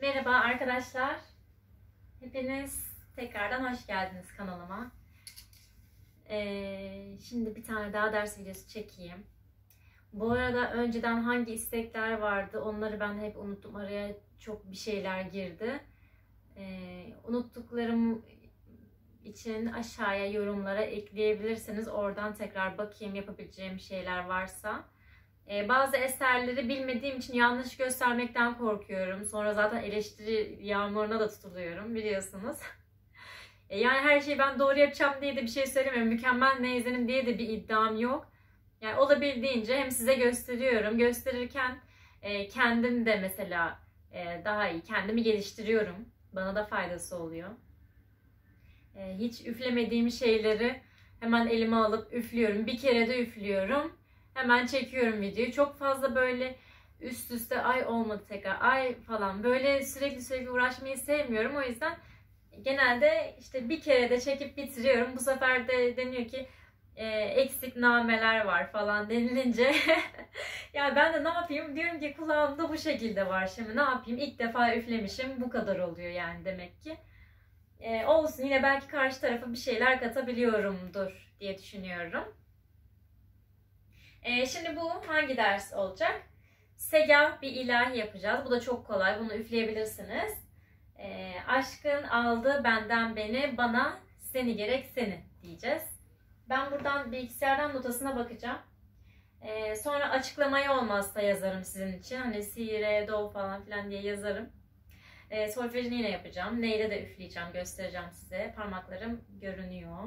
Merhaba arkadaşlar. Hepiniz tekrardan hoş geldiniz kanalıma. Ee, şimdi bir tane daha ders videosu çekeyim. Bu arada önceden hangi istekler vardı onları ben hep unuttum. Araya çok bir şeyler girdi. Ee, unuttuklarım için aşağıya yorumlara ekleyebilirsiniz. Oradan tekrar bakayım yapabileceğim şeyler varsa. Ee, bazı eserleri bilmediğim için yanlış göstermekten korkuyorum. Sonra zaten eleştiri yağmuruna da tutuluyorum biliyorsunuz. Ee, yani her şeyi ben doğru yapacağım diye de bir şey söylemiyorum. Mükemmel meyzenim diye de bir iddiam yok. Yani olabildiğince hem size gösteriyorum. Gösterirken e, kendim de mesela e, daha iyi kendimi geliştiriyorum. Bana da faydası oluyor. E, hiç üflemediğim şeyleri hemen elime alıp üflüyorum. Bir kere de üflüyorum. Hemen çekiyorum videoyu. Çok fazla böyle üst üste ay olmadı tekrar ay falan böyle sürekli sürekli uğraşmayı sevmiyorum. O yüzden genelde işte bir kere de çekip bitiriyorum. Bu sefer de deniyor ki e, eksik nameler var falan denilince ya ben de ne yapayım diyorum ki kulağımda bu şekilde var şimdi ne yapayım ilk defa üflemişim bu kadar oluyor yani demek ki. E, olsun yine belki karşı tarafa bir şeyler katabiliyorumdur diye düşünüyorum. E, şimdi bu hangi ders olacak? Segah bir ilahi yapacağız. Bu da çok kolay. Bunu üfleyebilirsiniz. E, aşkın aldı benden beni, bana seni gerek seni diyeceğiz. Ben buradan bilgisayardan notasına bakacağım. E, sonra açıklamayı olmazsa yazarım sizin için. Hani si, re, do falan filan diye yazarım. E, solfejini yine yapacağım. Neyle de üfleyeceğim, göstereceğim size. Parmaklarım görünüyor.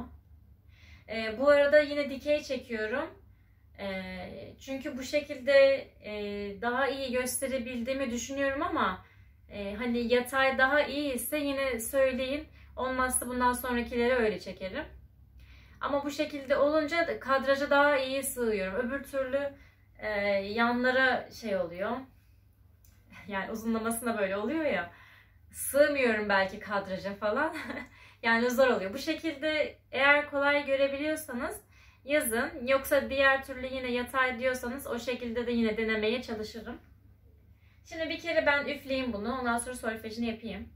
E, bu arada yine dikey çekiyorum. E, çünkü bu şekilde e, daha iyi gösterebildiğimi düşünüyorum ama e, hani yatay daha iyi ise yine söyleyin. Olmazsa bundan sonrakileri öyle çekerim. Ama bu şekilde olunca kadraja daha iyi sığıyorum. Öbür türlü e, yanlara şey oluyor. Yani uzunlamasına böyle oluyor ya. Sığmıyorum belki kadraja falan. yani zor oluyor. Bu şekilde eğer kolay görebiliyorsanız yazın. Yoksa diğer türlü yine yatay diyorsanız o şekilde de yine denemeye çalışırım. Şimdi bir kere ben üfleyeyim bunu. Ondan sonra solfejini yapayım.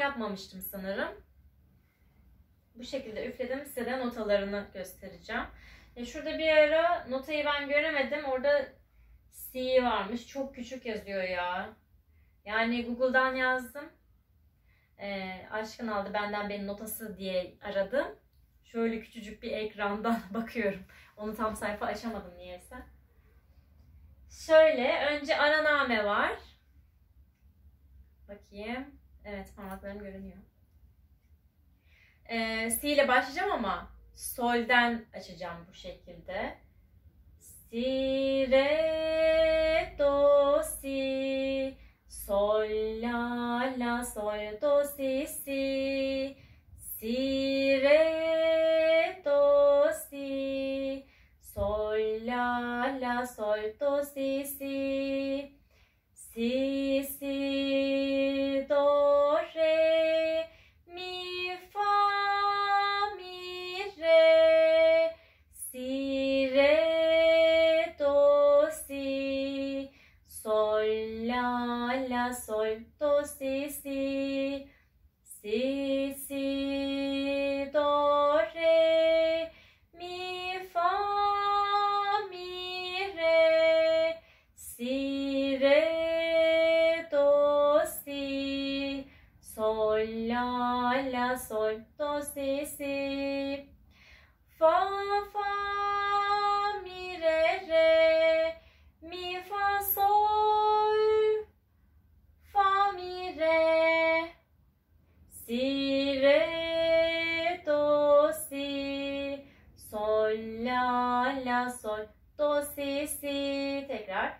Yapmamıştım sanırım. Bu şekilde üfledim. Size de notalarını göstereceğim. E şurada bir ara notayı ben göremedim. Orada C varmış. Çok küçük yazıyor ya. Yani Google'dan yazdım. E, aşkın aldı benden benim notası diye aradım. Şöyle küçücük bir ekrandan bakıyorum. Onu tam sayfa açamadım niyeyse. Şöyle önce araname var. Bakayım. Evet parmaklarım görünüyor. Ee, si ile başlayacağım ama solden açacağım bu şekilde. Si, re, Si, sol, do, si, si. Tekrar.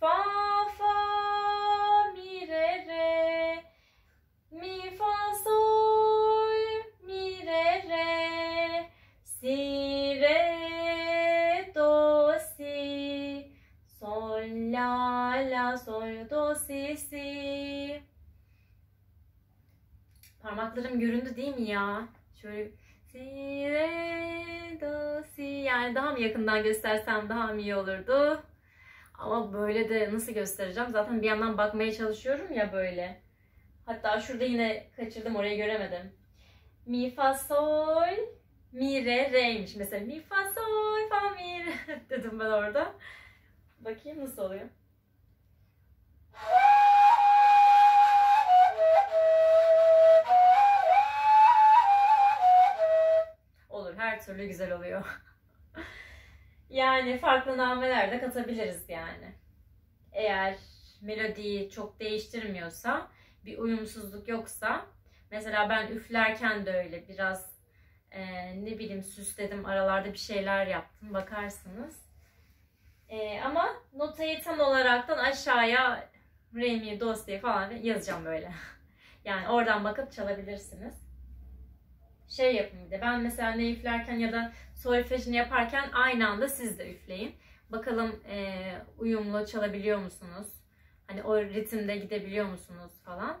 Fa, fa, mi, re, re. Mi, fa, sol, mi, re, re. Si, re, do, si. Sol, la, la, sol, do, si, si. Parmaklarım göründü değil mi ya? Şöyle si, re, do, si. Yani daha mı yakından göstersem daha mı iyi olurdu? Ama böyle de nasıl göstereceğim? Zaten bir yandan bakmaya çalışıyorum ya böyle. Hatta şurada yine kaçırdım orayı göremedim. Mi fa sol mi re re'ymiş mesela. Mi fa sol fa mi re dedim ben orada. Bakayım nasıl oluyor. Her türlü güzel oluyor. yani farklı nameler de katabiliriz yani. Eğer melodiyi çok değiştirmiyorsa, bir uyumsuzluk yoksa mesela ben üflerken de öyle biraz e, ne bileyim süsledim aralarda bir şeyler yaptım bakarsınız. E, ama notayı tam olaraktan aşağıya re mi do si falan yazacağım böyle. yani oradan bakıp çalabilirsiniz. Şey yapın bir de ben mesela ne üflerken ya da solfejini yaparken aynı anda siz de üfleyin. Bakalım e, uyumlu çalabiliyor musunuz? Hani o ritimde gidebiliyor musunuz falan.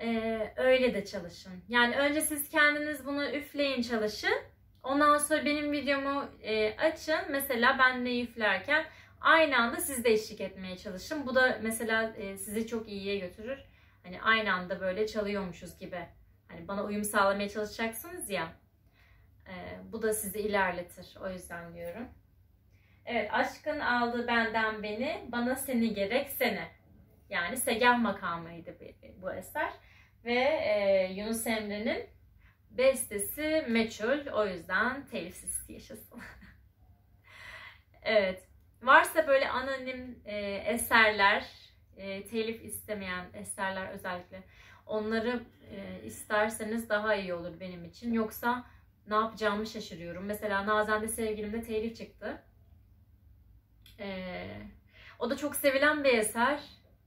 Ee, öyle de çalışın. Yani önce siz kendiniz bunu üfleyin çalışın. Ondan sonra benim videomu e, açın. Mesela ben ne üflerken aynı anda siz de eşlik etmeye çalışın. Bu da mesela e, sizi çok iyiye götürür. Hani aynı anda böyle çalıyormuşuz gibi. Hani bana uyum sağlamaya çalışacaksınız ya. E, bu da sizi ilerletir. O yüzden diyorum. Evet, aşkın aldı benden beni, bana seni gerek seni. Yani Segah makamıydı bu eser. Ve e, Yunus Emre'nin bestesi meçhul. O yüzden telifsiz yaşasın. evet. Varsa böyle anonim e, eserler, e, telif istemeyen eserler özellikle. Onları e, isterseniz daha iyi olur benim için. Yoksa ne yapacağımı şaşırıyorum. Mesela Nazende Sevgilim'de telif çıktı. Ee, o da çok sevilen bir eser.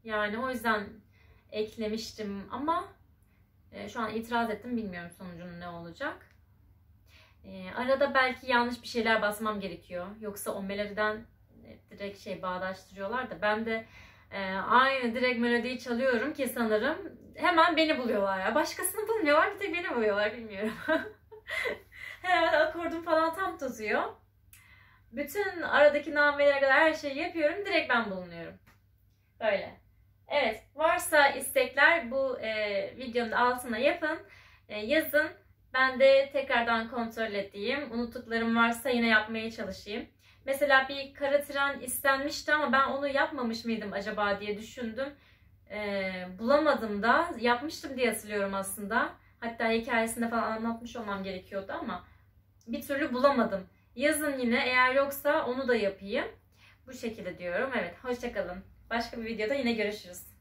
Yani o yüzden eklemiştim ama e, şu an itiraz ettim. Bilmiyorum sonucunun ne olacak. E, arada belki yanlış bir şeyler basmam gerekiyor. Yoksa o melodiden direkt şey bağdaştırıyorlar da ben de e, aynı direkt melodiyi çalıyorum ki sanırım hemen beni buluyorlar ya. Başkasını bulmuyorlar bir tek beni buluyorlar bilmiyorum. Herhalde akordum falan tam tutuyor. Bütün aradaki namelere kadar her şeyi yapıyorum. Direkt ben bulunuyorum. Böyle. Evet. Varsa istekler bu e, videonun altına yapın. E, yazın. Ben de tekrardan kontrol edeyim. Unuttuklarım varsa yine yapmaya çalışayım. Mesela bir kara tren istenmişti ama ben onu yapmamış mıydım acaba diye düşündüm. E, bulamadım da. Yapmıştım diye hatırlıyorum aslında. Hatta hikayesinde falan anlatmış olmam gerekiyordu ama bir türlü bulamadım. Yazın yine eğer yoksa onu da yapayım. Bu şekilde diyorum. Evet hoşçakalın. Başka bir videoda yine görüşürüz.